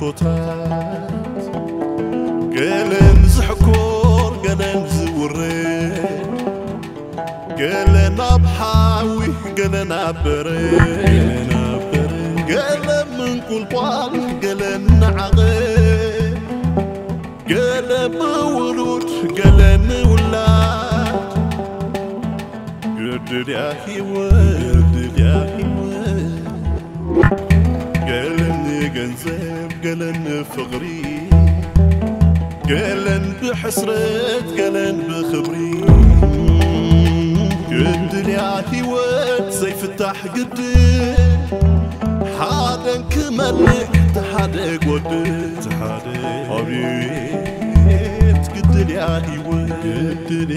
ሕቶታት ገለን ዝሕኮር ገለን ዝውርድ ገለን ኣብ ሓዊ ገለን ኣብ በረድ ገለን ምንቁልቋል ገለን ንዓቐ ገለ ብውሉድ ገለን ውላድ ግድድያ ሂወት ግድድያ ሂወት ገለን قلن فغري قلن بحسرة قلن بخبري. قد لعتي ود سيف التح قد حادن كملك تحادق ود تحادق. حبيت قد لعتي ود قد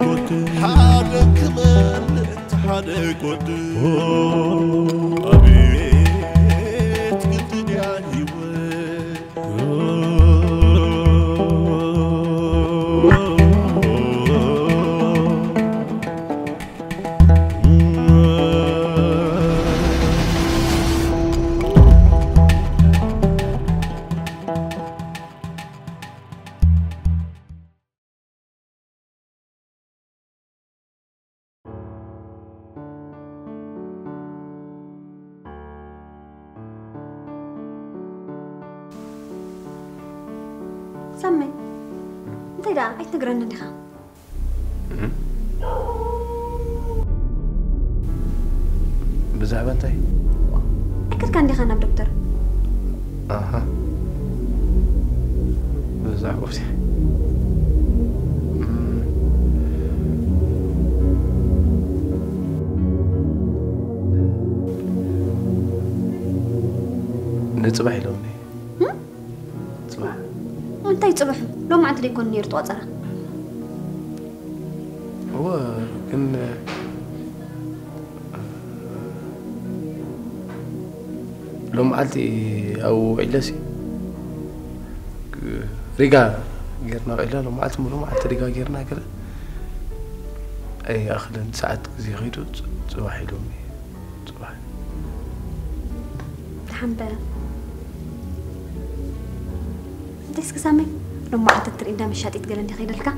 حالك من حالك ظلت حالك نصبح لوني صباح وانت يصبح لو ما عاد يكون نير توصرا هو كان لو ما أو علاسي ريقا غيرنا إلا لو معلت مولو معلت ريقا غيرنا كذا أي أخلن ساعات زي غيدو تواحي لوني تواحي الحمد لله ሳመይ ሎሚ መዓልቲ እትርኢ እንዳ መሻጢት ገለ እንዲ ከይደልካ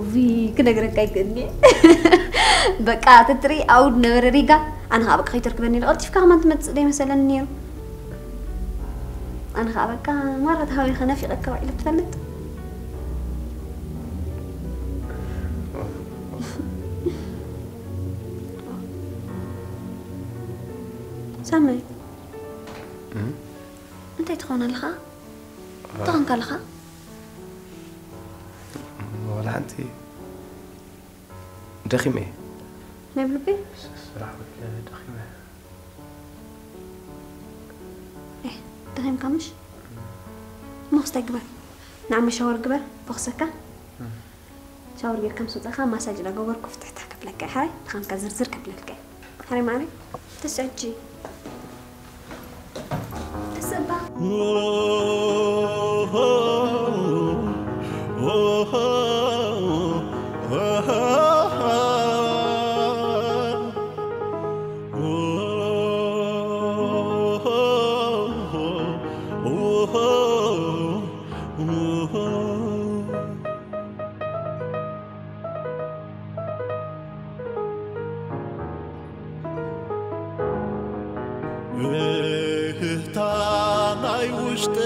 እዊ ክነግረካ ይግእኒ በቃ ተትርኢ ኣውድ ነበረ ሪጋ ኣነ ከዓ በቃ ከይተርክበኒ ኢለ ቀልጢፍካ ከማን ትመፅእ ዶ ይመሰለኒ ነይሩ ኣነ ከዓ በቃ ማራት ሃዊኸ ነፊቐካ ውዒለ ትፈልጥ ሳመይ እንታይ ትኾን ኣለኻ تهنكلخة ولا عندي دخيمة. ما بلبي رحمة الله دخيمة. إيه دخيم كمش مخصتك قبل. نعم شاور قبل. بخصك شاور قبل كم صدقها ما سجل قبل. كفتحتها قبلك هاي خانك زرزر قبلك هاي معي تسعجي. تسبا געхта נאישט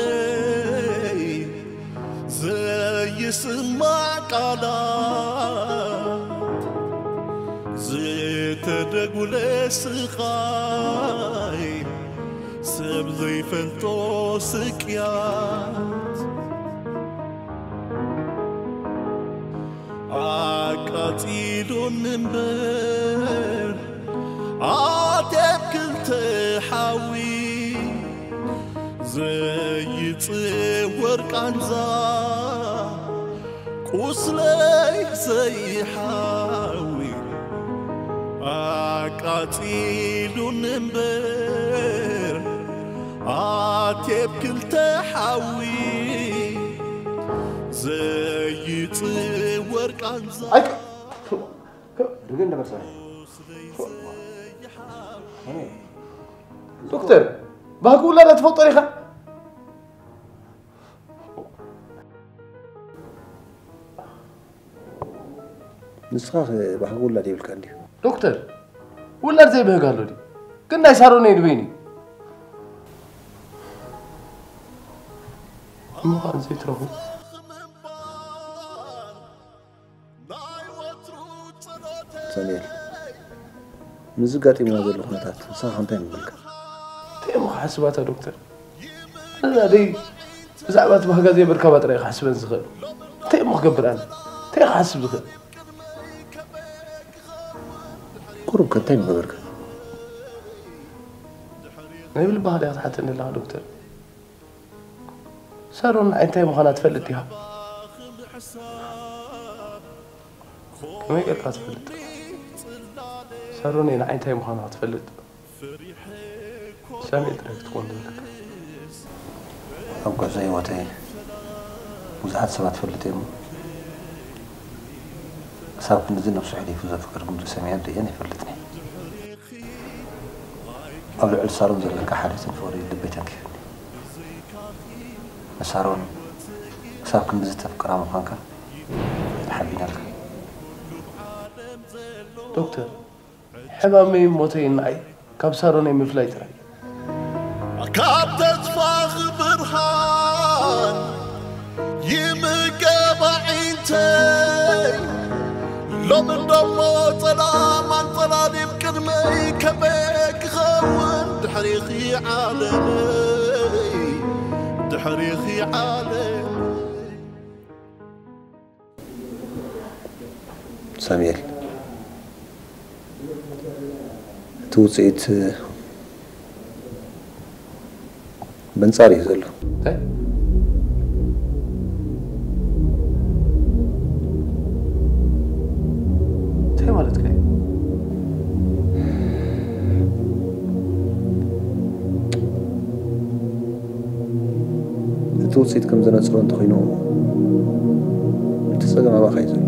זיי איז מאַקאַל זיי טעגules קאי זיי בלייפנט סקלא אַ קאַטי דונען ዘይፅወር ቃንዛ ቁስለይ ዘይሓዊ ኣቃፂሉን እምበር ኣቴብ ክልተ ሓዊ ዘይፅወር ቃንዛ ድግን ነበር ሰ ዶክተር ባክቡላ ዳትፈጠር ኢኻ ንስኻ ባህጊ ውላድ ይብልካ እንዲሁ ዶክተር ውላድ ዘይብህግ ኣሎ ዲ ግን ናይ ሳሮን እየ ንበይኒ እምዃን ዘይትረኹ ናይ ወትሩ ፀሎተይ ሳሙኤል ምዝ ጋጢምና ዘሎ ኩነታት ንስኻ ከንታይ ንብልካ ተየሞ ክሓስባታ ዶክተር ኣነ ደይ ብዛዕባ እቲ ባህጋ ዘይበርካባ ጥራይ ክሓስበን ዝኽእል እንተይ እሞ ክገብር ኣነ እንታይ ክሓስብ ዝኽእል كنتين بغرك نبل بحال يضحت إن الله دكتور. سأرون عينتي مخانا تفلتيها كما يقلق تفلت. سارون إن عينتي مخانا تفلت. سامي درك تكون دولك أبقى زي واتين وزحت سبات فلتي مو. صار كنزين نفسه حليف وزا فكر كنزو سميان ديان يفلتني يعني أول عل صار وزا لك حالة فوري دبيتان كيفني مسارون صار كنزي تفكر عام خانكا حبينا لك دكتور حمامي موتين أي كاب صارون يمفلاي تراي كابتن ሎሚ ደሞ ፀላማን ፀላሊም ቅድመይ ከመይ ክኸውን ድሕሪኺ ዓለመይ ድሕሪኺ ዓለም ሳሙኤል እቲ ውፅኢት በንፃር እዩ ዘሎ እቲ ውፅኢት ከም ዘነፅሮ እንተኮይኑ እቲ ፀገም ኣባኻ እዩ ዘሎ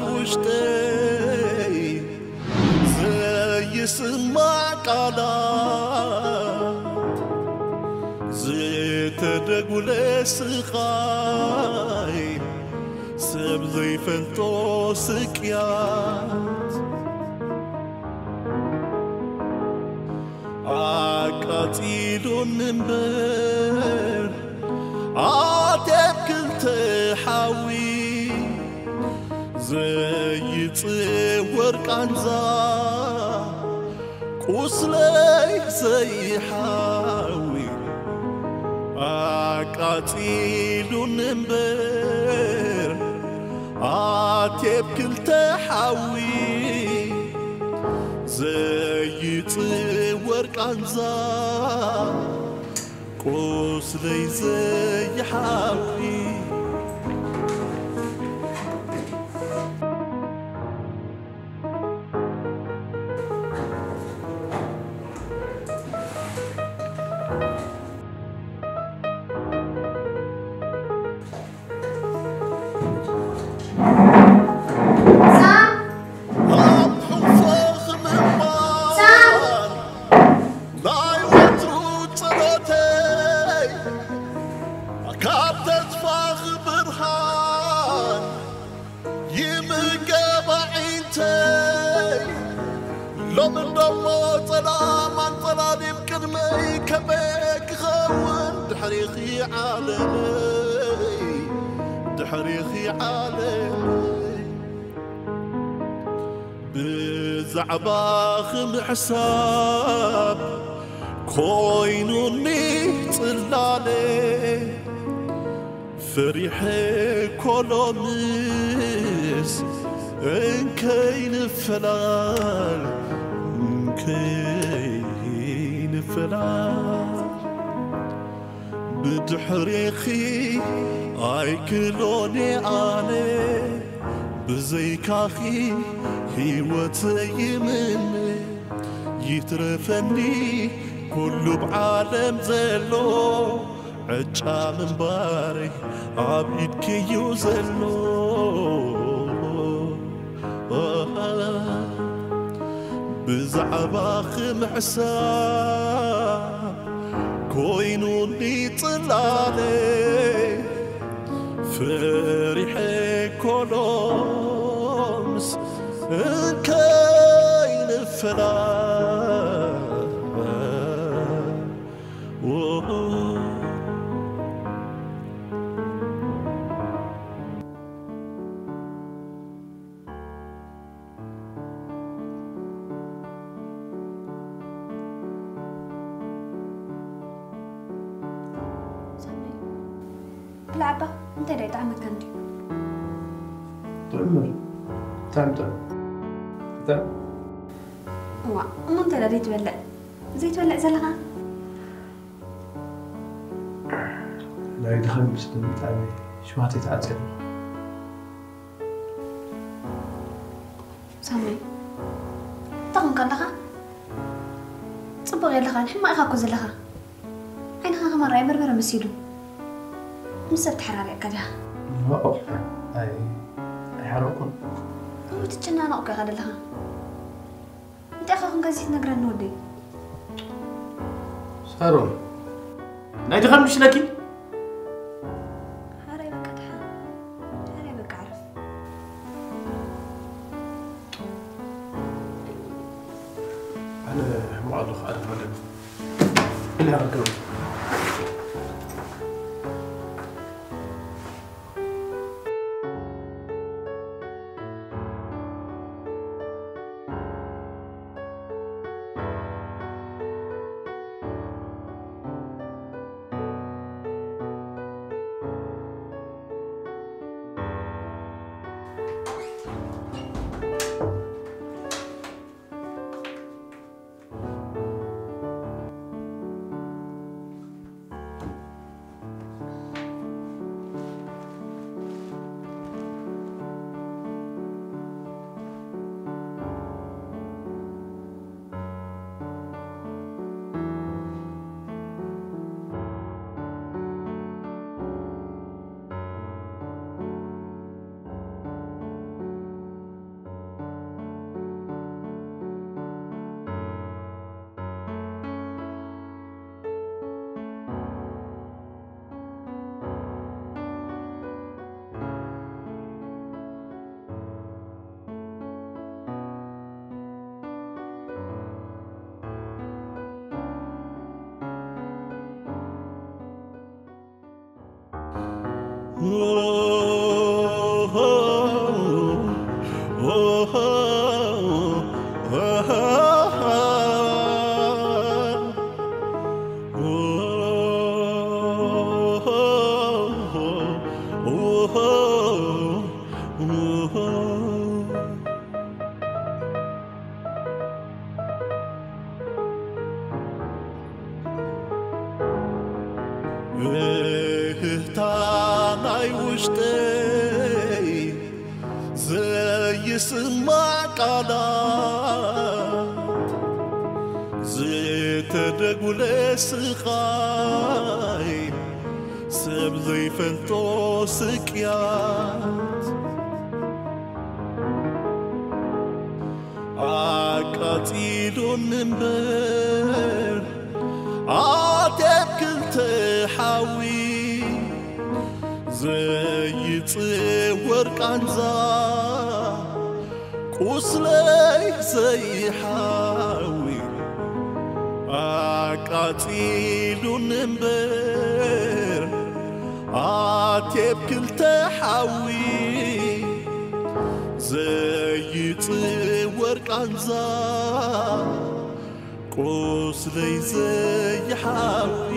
وشتي زي سمع قناة زي تدقل سخاي سبزي فنتو سكيات عقاتيلون من بيت ዘይፅወር ቃንዛ ቁስለይ ዘይሓዊ ኣቃፂሉን እምበር ኣቴብ ክልተ ሓዊ ዘይፅወር ቃንዛ ቁስለይ ዘይሓዊ ብዛዕባ ምሕሳብ ኮይኑኒ ጽላለ ፈሪሐ ኮሎምስ እንከይንፈላል እንከይንፈላል ብድሕሪኺ ኣይክሎኒ ኣነ ብዘይካኺ ሕይወት ይምን ይትረፈኒ ኩሉ ብዓለም ዘሎ ዕጫ ምንባረይ ኣብ ኢድክዩ ዘሎ ብዛዕባ ምሕሳብ ኮይኑኒ ጽላለ ፈሪሐ ኮሎምስ እንከይንፈላ ሽዋተይ ተዓፅር ሳመይ እንተኾን ከለኻ ፅቡቕ የለኻ ንሕማቕ ኢኻ እኮ ዘለኻ ዓይንኻ ከመራይ በርበረ መሲሉ ምስ ሰብ ተሓራሪቕካ ዲኻ ኣይ ኣይሓረቁን እሞ ትጨናነቕ እኮ ኢኻ ዘለኻ እንታይ ኢኻ ክንገዚ ትነግረኒ ወደይ ሳሮን ናይ ድኸም ቁስለይ ዘይሓዊ አቃጺሉን እምበር አቴብ ክልተ ሓዊ ዘይጽወር ቃንዛ ቁስለይ ዘይሓዊ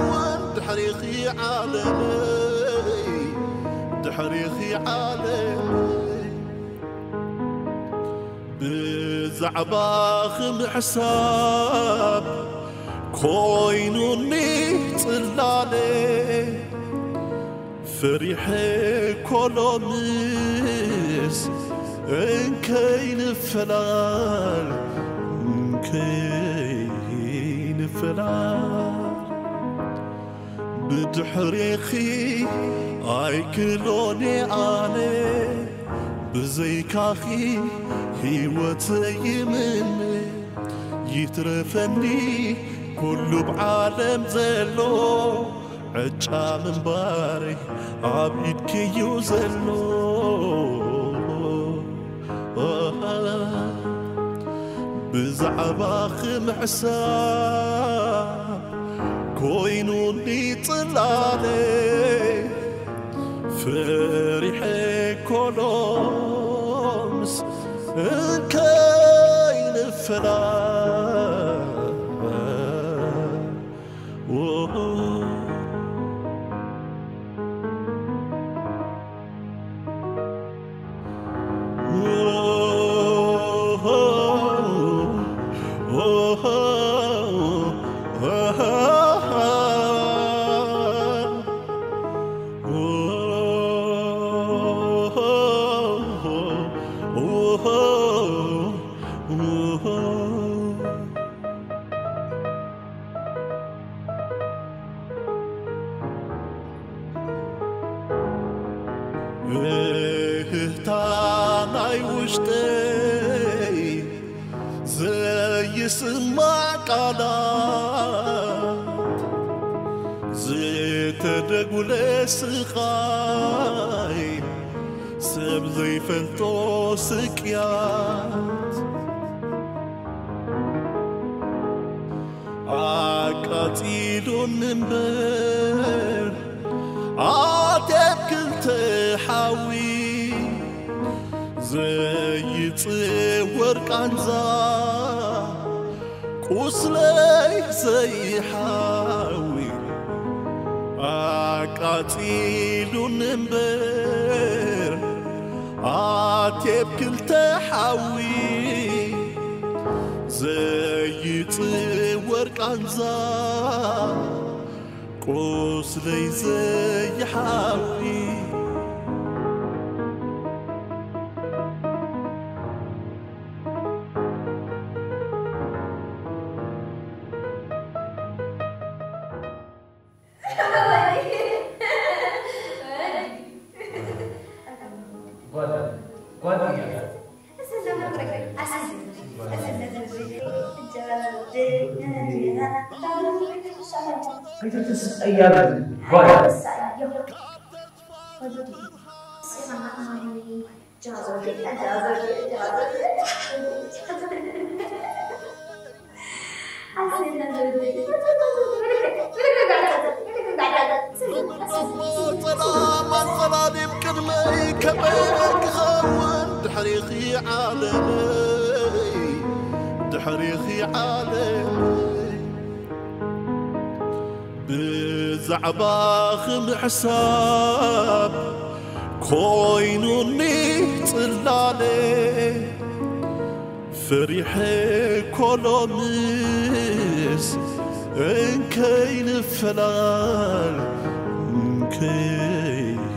عوان تحريخي تحريقي تحريخي عالمي بزعباخ حساب كوينوني طلالي فريحي كولوميس إن كاين فلال إن كاين فلال. ብድሕሪኺ ኣይክሎኒ ኣነ ብዘይካኺ ሕይወት ይምን ይትረፈኒ ኩሉ ብዓለም ዘሎ ዕጫ ምንባረይ ኣብ ኢድክዩ ዘሎ ብዛዕባኽ ምሕሳብ مني طلالي. فريحي كولومس كاين ቃላት ዝተደጉለ ስኻይ ሰብ ዘይፈልጦ ስቅያት አቃጺሉን እምበር ኣቴብ ክልተ ሓዊ ዘይጽወር ቃንዛ وصلي سيحاوي. أقاتيلون نمبر. آتيب كل تحاوي. زيت ورق عنزا قوس لي زي حاوي Guarda, guarda gli altri. Kita tuh ayam, guarda. Saya mama mama ini, jangan jangan ብዛዕባኽ ምሕሳብ ኮይኑኒ ጽላለ ፈሪሐ ኮሎምስ እንከይንፈላል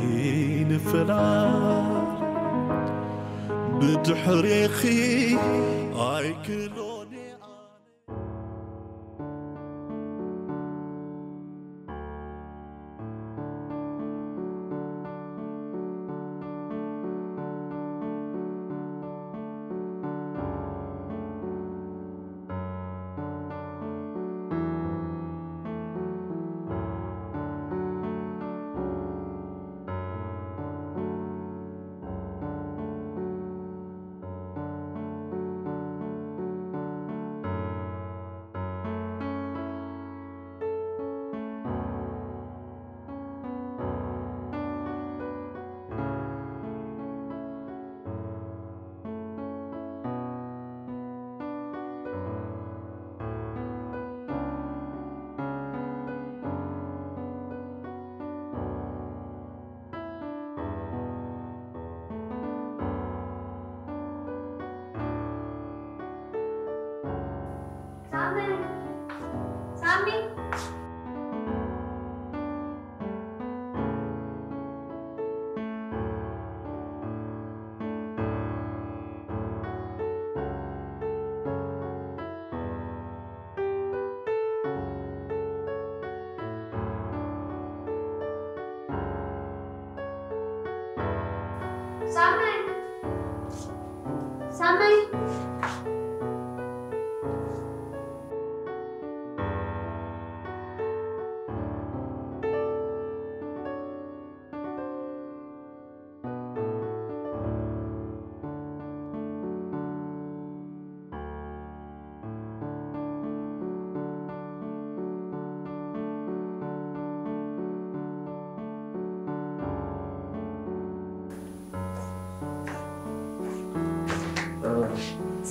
كينفلال بدحريخي ايكلوني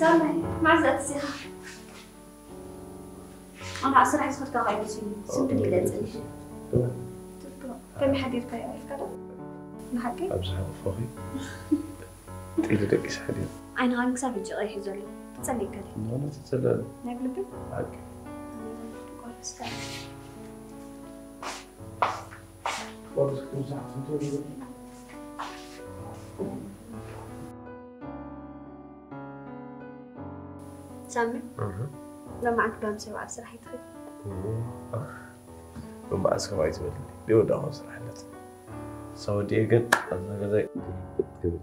سامعي معزة السياحة أنا عصر عايز خدت غير شيء سمت لي لا تسألني فمي حديث باي عارف كده نحكي؟ أبزح فخي تقدر تكيس حديث أنا غنك سافي جغي حزولي تسألني كده. أنا تتسألني نقلبي معك Wat is het? سامي أها لو ما عندك بهم سوى عبس راح يدخل لما عسك ما يتبلني ليه ودا هو صراحة سعودية قد أنا قد قد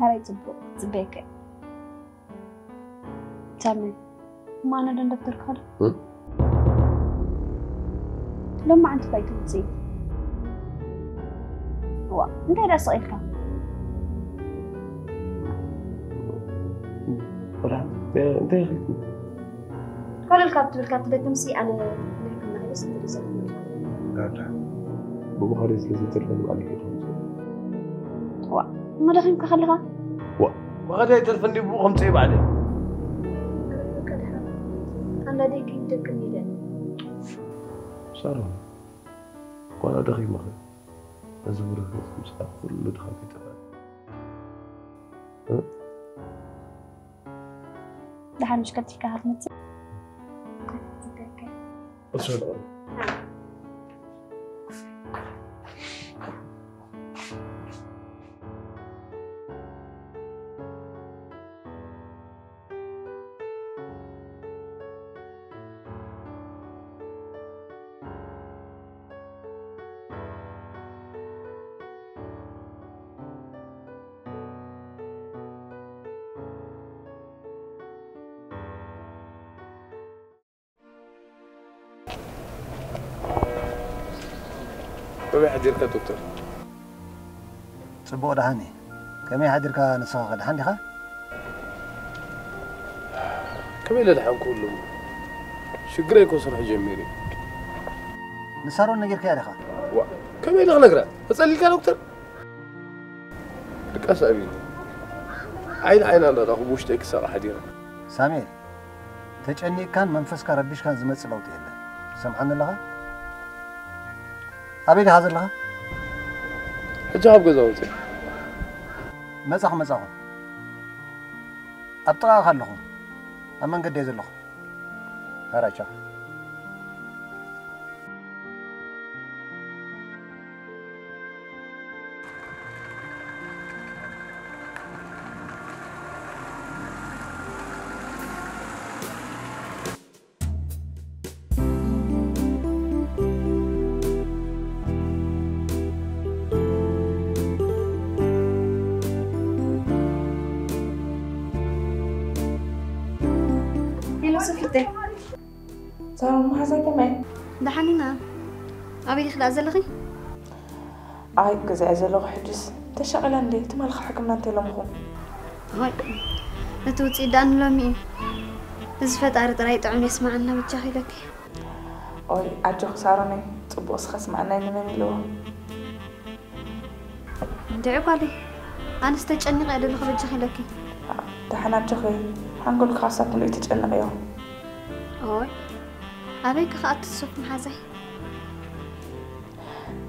هاي تبو تبيك. سامي ما أنا دون دكتور كارل لما عندك بيت تزيد هو أنت رأسك داخل قال الكابتن الكابتن تمسي أنا نحكم معي بس أنت لا لا. بابا خالص لازم ترفضوا عليك وا ما دخل يمكن وا ما غدا يتلفن لي بوخم تسيب عليه أنا ديك يدك النداء شرم قال دخل مخي أزورك مساء كل دخل في تبع دحال مش كمي حديرك دكتور. صبو دهاني كمي حديرك نسوغ دهاني خا؟ كمي للحان كله. شقري يكون صرح جميري نسارو نجيرك يا خا و كمي لغ عين عين أنا راه مش تيك صراحة سامي سامير تجني كان منفسك ربيش كان زمت صلوتي سمعنا لها ኣበይ ዲኻ ዘለኻ ሕጂ ካብ ገዛ ወፅእ መፃኹ መፃኹ ኣብ ጥቓኻ ኣለኹ ኣብ መንገዲ እየ ዘለኹ ሃራቻ ኣበይ ክዳእ ዘለኺ ኣይ ገዛእ ዘለኹ ሕድስ ተሸቂለ እንዴ ትመልካ ሕክምና እንተለምኹም ሆይ እቲ ውፅኢት ዳኣ ንሎሚ እዩ እዚ ፈጣሪ ጥራይ ጥዑም የስማዓና ብቻ ኺለኪ ኦይ ዓጆኽ ሳሮነይ ፅቡቅ ስኸስማዕና ይንመን ኢልዎ እንድዒ ጓለይ ኣነስ ተጨኒቐ እየ ደለኹ ብቻ ኺለኪ ድሓን ዓጆኸ ሓንጎል ክሳብ ምሉእ ተጨንቕ እዮም ሆይ ኣበይ ክኸኣት ሱፍ መሓዘይ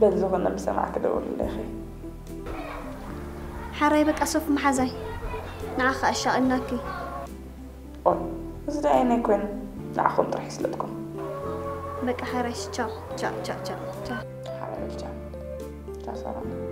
بلزغنا بسمع كدول لأخي حرايبك أسوف محزي نعخ أشياء إنكي أول إذا عيني كوين نعخون نطرح سلتكم بك حرش تشا تشا تشا تشا حرايب تشا تشا سلام.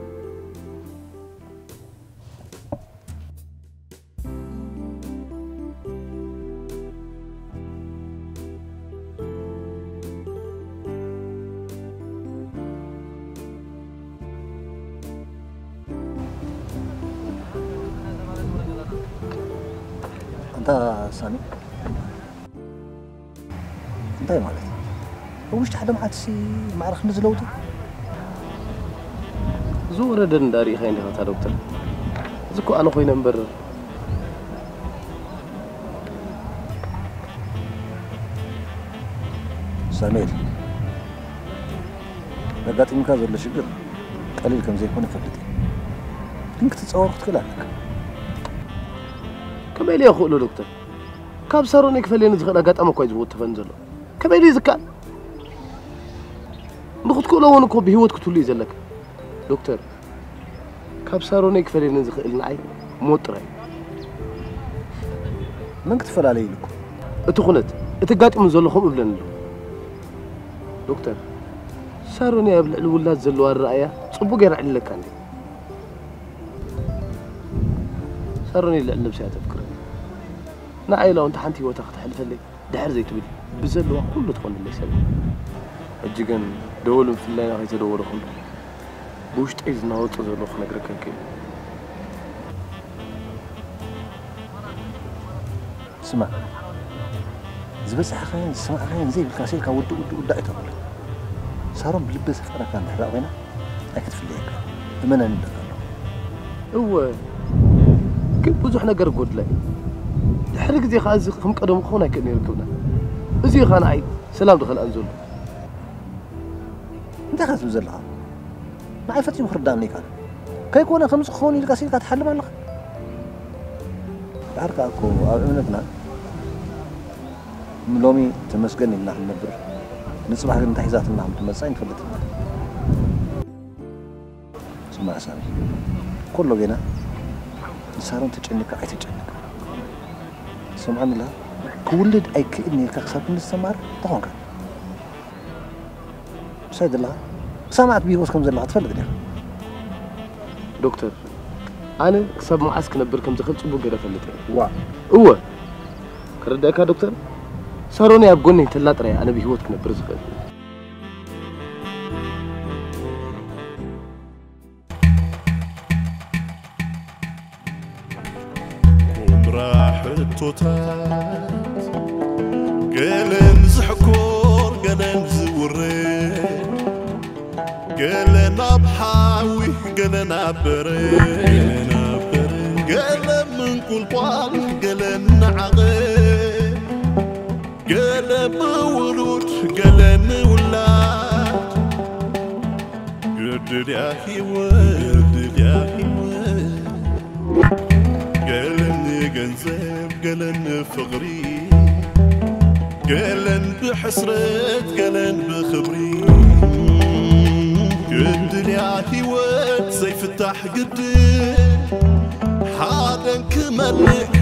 ቻ ቻ ሳሮን እንታ ሳሚ እንታይ ማለት እዩ ኣብ ውሽጢ ሓደ መዓልቲ ማዕረኽ ንዝለውጡ ዝወረደ እንዳሪእኻ ኢኻ ዶክተር እዚ እኮ ኣነ ኮይነ እምበር ሳሙኤል ዘጋጢምካ ዘሎ ሽግር ቀሊል ከም ዘይኮነ ይፈልጥ እየ ግን ክትፀወር ክትክእል ኣለካ ከመይ ኢለ ክእሎ ዶክተር ካብ ሳሮነይ ክፈልየኒ ዝኽእል ኣጋጣሚ እኳ እዩ ዝውትፈኒ ዘሎ ከመይ ኢለ ዝከኣል ንክትክእሎ እውን እኮ ብሂወት ክትህሉ እዩ ዘለካ ዶክተር ካብ ሳሮነይ ክፈልየኒ ዝኽእል ንዓይ ሞት ጥራይ እዩ መን ክትፈላለዩ ኢልኩ እቲ ኩነት እቲ ጋጢሙ ዘሎ ከምኡ ብለኒ ኣሎ ዶክተር ሳሮነይ ኣብ ልዕሊ ውላድ ዘለዋ ረኣያ ፅቡቅ ጌራ ዕልለካ እንዴ ሳሮነይ ልዕሊ ነብሰያ ተፍክረ ንዓይ ላ እንተ ሓንቲ ሂወታ ክትሕልፈለይ ድሕር ዘይትብል ብዘለዋ ኩሉ ትኾንለይ ሰብ ሕጂ ግን ደወሉ ምፍላይና ከይተደወለኹም ብውሽጠይ ዝናወጡ ዘሎ ክነግረካ ይክእል ስማ ዝበፅሐኸን ዝሰማዕኸን ዘይብልካ ሲልካ ውድእ ውድእ ውዳእ እተብሎ ሳሮን ብልበ ዘፍቀረካ እንድሕር ኮይና ኣይክትፍለየካ እመነኒ ደካ ኣሎ እወ ግን ብዙሕ ነገር ጎድለ ድሕሪ ግዜ ከዓ እዚ ከም ቀደሙ ክኸውን ኣይክእልን ይርከብና እዚ ኻ ንዓይ ሰላም ድኸልአን ዘሎ እንታይ ካ ትብል ዘለኻ ንዓይ ፈፂሙ ክርዳእኒ ኢካ ከይኮነ ከምዚ ክኸውን ኢልካ ሲልካ ትሓልም ኣለኻ ድሓርካ እኮ ኣብ እምነትና ሎሚ ተመስገን ኢልና ክንነብር ንፅባሕ ግን እንታይ ሒዛትና ከም ትመፅእ ኣይንፈልጥ ስማዕ ሳሚ ኩሎ ጌና ንሳሮን ተጨኒካ ኣይተጨንቅ سبحان الله كل دقيقة إني تخسر من السمار طونك سيد الله سمعت بيه وسكم زي الله تفلد دكتور أنا كسب معاس كنبر كم دخل صبو غير فلت وا. هو. يا دكتور؟ صاروني ابغوني تلا طري أنا بيهوت كنا زخل ሕቶታት ገለን ዝሕኮር ገለን ዝውሬ ገለን ኣብ ሓዊ ገለን ኣብ በረ ገለን ምንቁልቋል ገለን ንዓቐ ገለ ብውሉድ ገለ ንውላድ ግድልያ ሂወት ግድልያ ሂወት حيوان قدر يا حيوان قالن جنزب قالن فقري قالن بحسرت قالن بخبري قد يا هيوت زي فتح قد حادا كملك